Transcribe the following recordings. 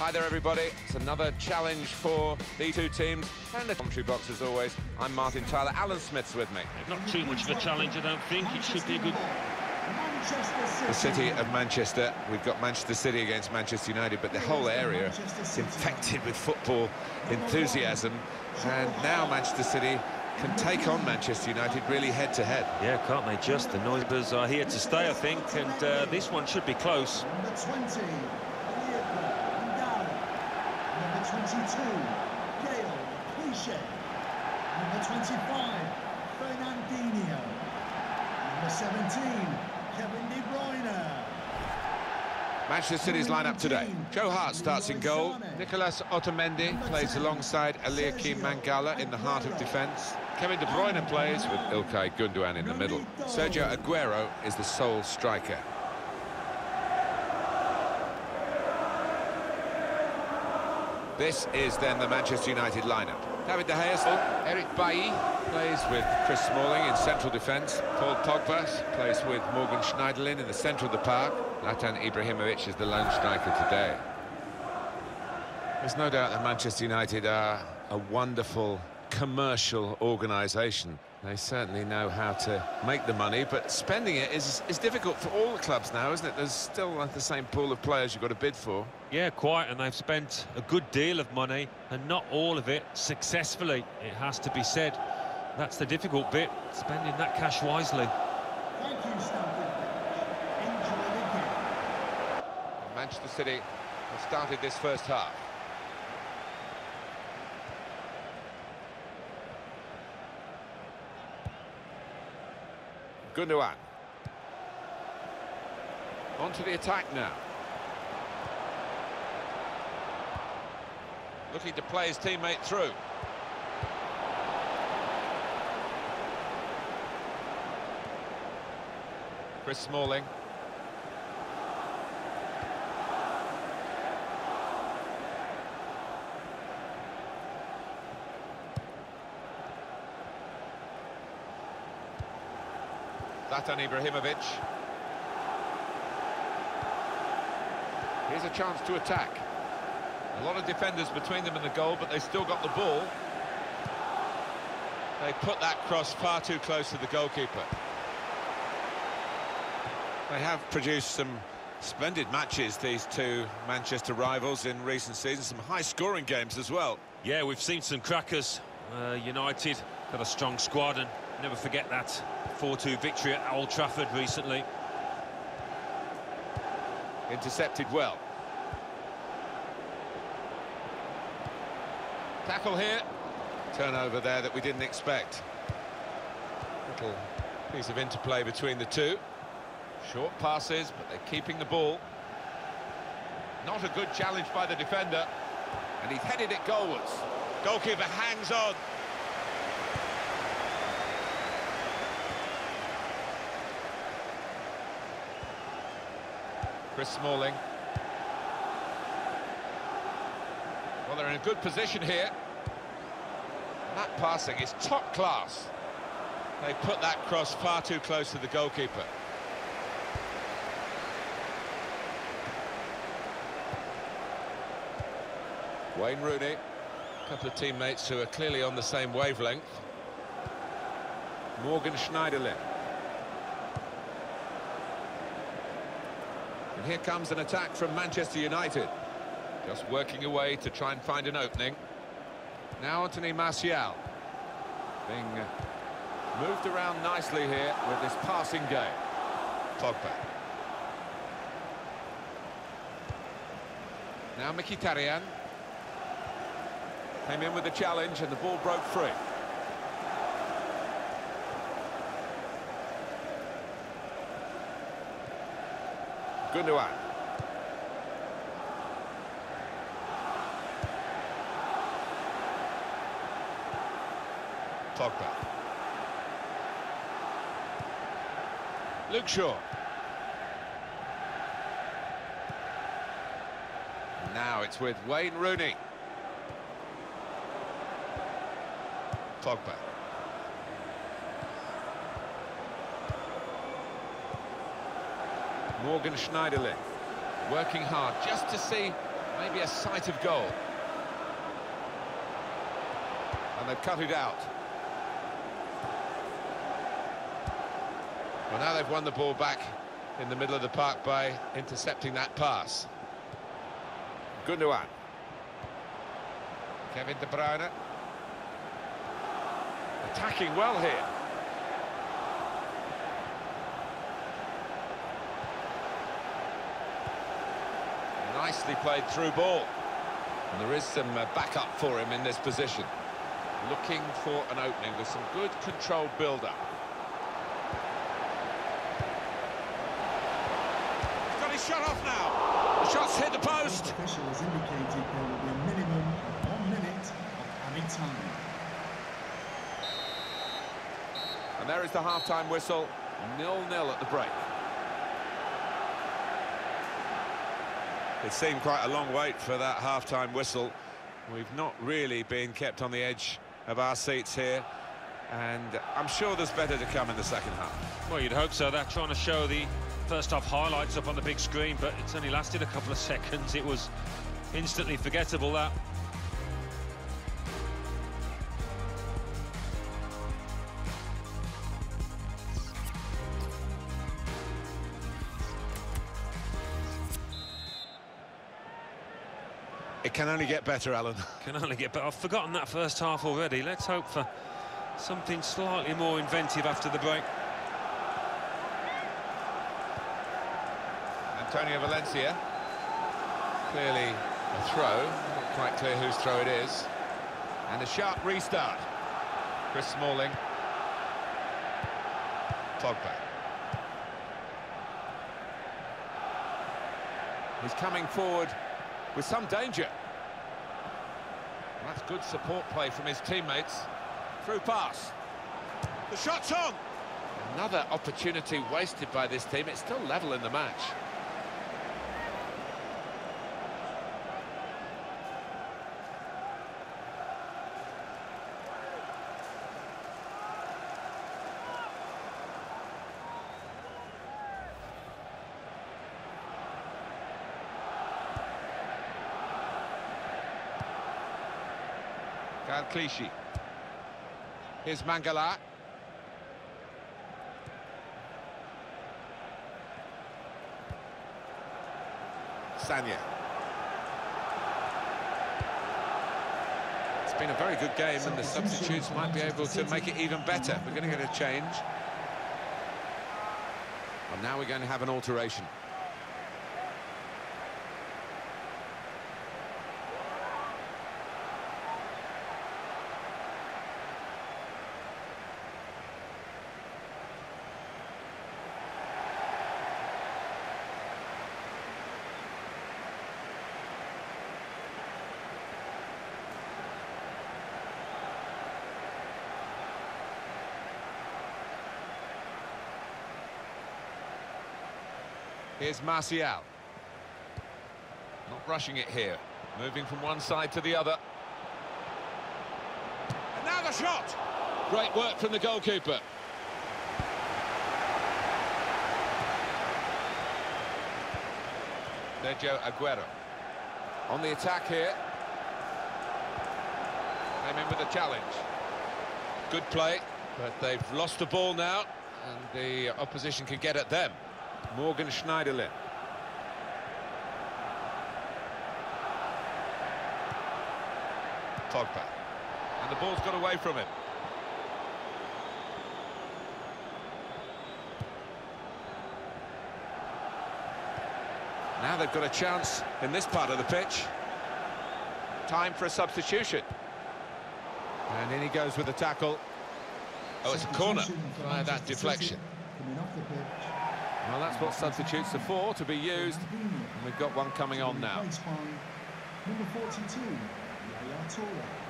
Hi there, everybody. It's another challenge for these two teams. And the commentary box, as always, I'm Martin Tyler. Alan Smith's with me. Not too much of a challenge, I don't think. It should be a good... The city of Manchester. We've got Manchester City against Manchester United, but the whole area is infected with football enthusiasm. And now Manchester City can take on Manchester United really head-to-head. -head. Yeah, can't they just? The Noisers are here to stay, I think, and uh, this one should be close. Number 20, Number 22, Gael Clichy. Number 25, Fernandinho. Number 17, Kevin De Bruyne. Manchester City's lineup today. Joe Hart starts in goal. Nicolas Otamendi plays alongside Eliaquim Mangala in the heart of defence. Kevin De Bruyne plays with Ilkay Gundogan in the middle. Sergio Aguero is the sole striker. This is then the Manchester United lineup. David De Gea, Eric Bailly plays with Chris Smalling in central defence. Paul Pogba plays with Morgan Schneiderlin in the centre of the park. Zlatan Ibrahimovic is the lone striker today. There's no doubt that Manchester United are a wonderful commercial organisation. They certainly know how to make the money, but spending it is, is difficult for all the clubs now, isn't it? There's still the same pool of players you've got to bid for. Yeah, quite, and they've spent a good deal of money, and not all of it successfully, it has to be said. That's the difficult bit, spending that cash wisely. Thank you, Stamford Enjoy the game. Manchester City have started this first half. Gundogan. On to the attack now. Looking to play his teammate through. Chris Smalling. Zlatan Ibrahimovic. Here's a chance to attack. A lot of defenders between them and the goal, but they still got the ball. They put that cross far too close to the goalkeeper. They have produced some splendid matches, these two Manchester rivals in recent seasons, some high-scoring games as well. Yeah, we've seen some crackers. Uh, United got a strong squad, and never forget that 4-2 victory at Old Trafford recently. Intercepted well. Tackle here. Turnover there that we didn't expect. Little piece of interplay between the two. Short passes, but they're keeping the ball. Not a good challenge by the defender. And he's headed it goalwards. Goalkeeper hangs on. Chris Smalling. Well, they're in a good position here. That passing is top class. They put that cross far too close to the goalkeeper. Wayne Rooney, a couple of teammates who are clearly on the same wavelength. Morgan Schneiderlin. And here comes an attack from Manchester United. Just working away to try and find an opening. Now Anthony Martial. Being uh, moved around nicely here with this passing game. Pogba. Now Mkhitaryan. Came in with the challenge and the ball broke free. Gundogan. Pogba. Luke Shaw. Now it's with Wayne Rooney. Pogba. Morgan Schneiderlin working hard just to see Maybe a sight of goal. And they've cut it out. Well, now they've won the ball back in the middle of the park by intercepting that pass. Gundogan. Kevin De Bruyne. Attacking well here. Nicely played through ball. And there is some uh, backup for him in this position. Looking for an opening with some good controlled build-up. He's got his shot off now. The shot's hit the post. Both officials indicated there will be a minimum of one minute of added time. And there is the half-time whistle. Nil-nil at the break. It seemed quite a long wait for that half-time whistle. We've not really been kept on the edge of our seats here. And I'm sure there's better to come in the second half. Well, you'd hope so. They're trying to show the first half highlights up on the big screen, but it's only lasted a couple of seconds. It was instantly forgettable, that. It can only get better, Alan. Can only get better. I've forgotten that first half already. Let's hope for something slightly more inventive after the break. Antonio Valencia. Clearly a throw. Not quite clear whose throw it is. And a sharp restart. Chris Smalling. Pogba. He's coming forward with some danger. That's good support play from his teammates. Through pass. The shot's on! Another opportunity wasted by this team. It's still level in the match. Gael Clichy. Here's Mangala. Sagna. It's been a very good game and the substitutes might be able to make it even better. We're going to get a change. And now we're going to have an alteration. Here's Martial. Not rushing it here. Moving from one side to the other. And now the shot! Great work from the goalkeeper. Sergio Aguero. On the attack here. Came in with a challenge. Good play, but they've lost the ball now, and the opposition can get at them. Morgan Schneiderlin. Pogba. And the ball's got away from him. Now they've got a chance in this part of the pitch. Time for a substitution. And in he goes with the tackle. Oh, it's a corner by that deflection. Well, that's what substitutes are for, to be used. And we've got one coming on now. Number 42, Yaya Toure.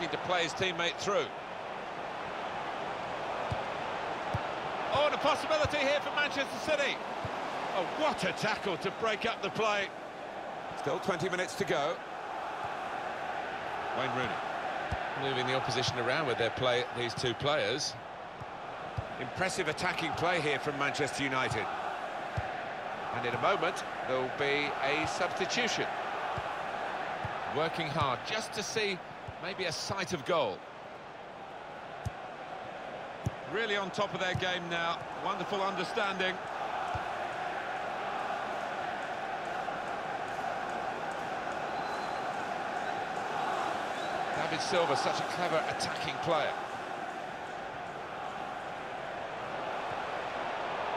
Looking to play his teammate through. Oh, and a possibility here for Manchester City. Oh, what a tackle to break up the play. Still 20 minutes to go. Wayne Rooney. Moving the opposition around with their play, these two players. Impressive attacking play here from Manchester United. And in a moment, there'll be a substitution. Working hard just to see maybe a sight of goal. Really on top of their game now. Wonderful understanding. David Silva, such a clever attacking player.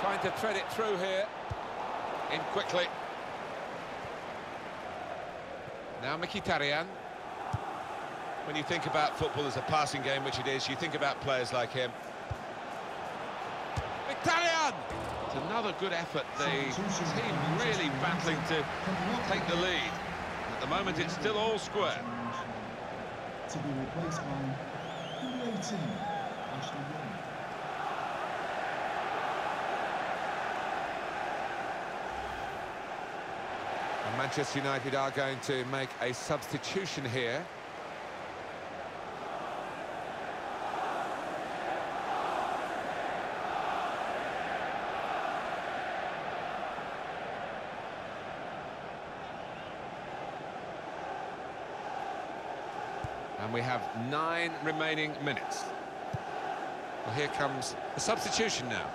Trying to thread it through here. In quickly. Now Mkhitaryan. When you think about football as a passing game, which it is, you think about players like him. Mkhitaryan! It's another good effort. The team really battling to take the lead. At the moment, it's still all square. To be replaced by number 18, Ashley Young. Manchester United are going to make a substitution here. We have nine remaining minutes. Well, here comes the substitution now.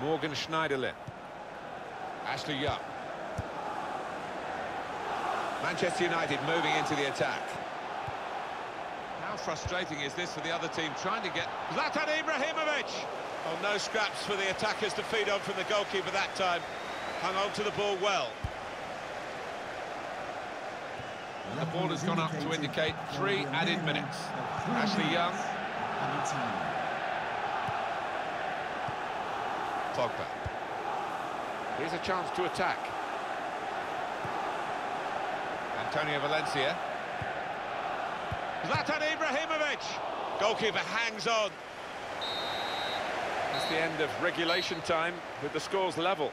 Morgan Schneiderlin. Ashley Young. Manchester United moving into the attack. How frustrating is this for the other team trying to get... Zlatan Ibrahimovic! Oh, no scraps for the attackers to feed on from the goalkeeper that time. Hung on to the ball well. The ball has gone up to indicate three added minutes. Ashley Young. Pogba. Here's a chance to attack. Antonio Valencia. Zlatan Ibrahimovic! Goalkeeper hangs on. That's the end of regulation time with the scores level.